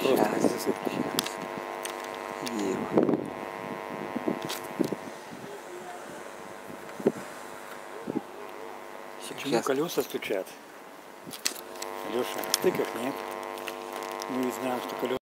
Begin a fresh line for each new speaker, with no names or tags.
Сейчас, Ева.
Почему
Сейчас.
колеса стучат? Леша, ты как нет? Мы знаем, что колеса